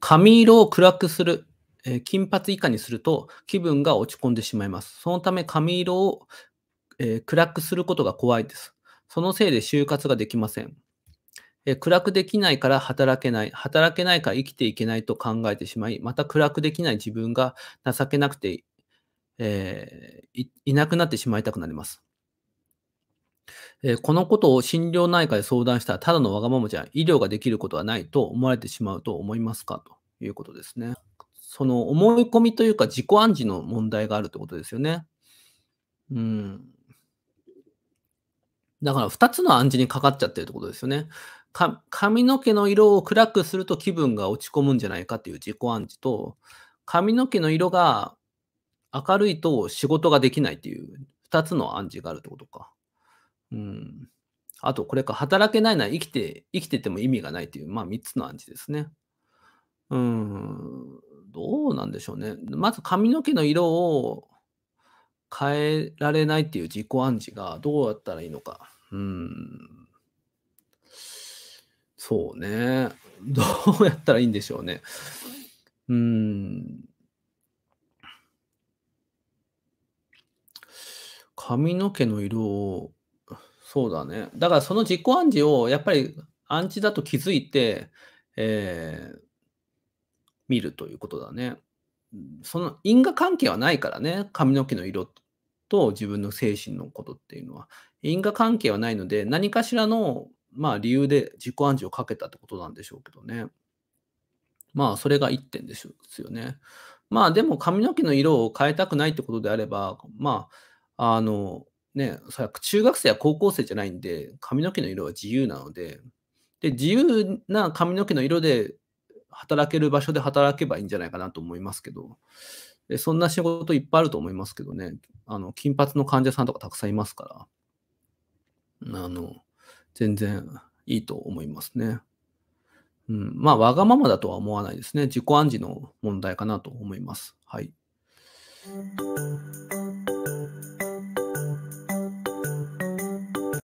髪色を暗くする、えー金髪以下にすると気分が落ち込んでしまいます。そのため髪色を、えー暗くすることが怖いです。そのせいで就活ができません。え暗くできないから働けない、働けないから生きていけないと考えてしまい、また暗くできない自分が情けなくて、えーいなくなってしまいたくなります。えーこのことを心療内科で相談したら、ただのわがままじゃ医療ができることはないと思われてしまうと思いますか？ということですね。その思い込みというか自己暗示の問題があるってことですよね。うん。だから2つの暗示にかかっちゃってるってことですよね。髪の毛の色を暗くすると気分が落ち込むんじゃないかっていう自己暗示と、髪の毛の色が明るいと仕事ができないっていう2つの暗示があるってことか。うん。あと、これか、働けないなら生きて、生きてても意味がないっていう、まあ3つの暗示ですね。うん、どうなんでしょうね。まず髪の毛の色を変えられないっていう自己暗示がどうやったらいいのか。うん。そうね。どうやったらいいんでしょうね。うん。髪の毛の色を、そうだね。だからその自己暗示をやっぱり暗示だと気づいて、えー見るということだね。その因果関係はないからね。髪の毛の色と自分の精神のことっていうのは。因果関係はないので、何かしらの、まあ、理由で自己暗示をかけたってことなんでしょうけどね。まあ、それが一点ですよね。まあ、でも髪の毛の色を変えたくないってことであれば、まあ、あの、ね、それは中学生や高校生じゃないんで、髪の毛の色は自由なので、で、自由な髪の毛の色で働ける場所で働けばいいんじゃないかなと思いますけど、でそんな仕事いっぱいあると思いますけどね、あの、金髪の患者さんとかたくさんいますから、あの、全然いいと思いますね。うん、まあ、わがままだとは思わないですね。自己暗示の問題かなと思います。はい。